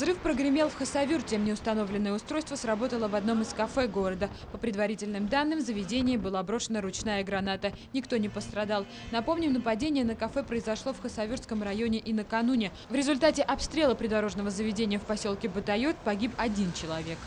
Взрыв прогремел в Хасавюрте. Неустановленное устройство сработало в одном из кафе города. По предварительным данным, в заведении была брошена ручная граната. Никто не пострадал. Напомним, нападение на кафе произошло в Хасавюртском районе и накануне. В результате обстрела придорожного заведения в поселке Батайот погиб один человек.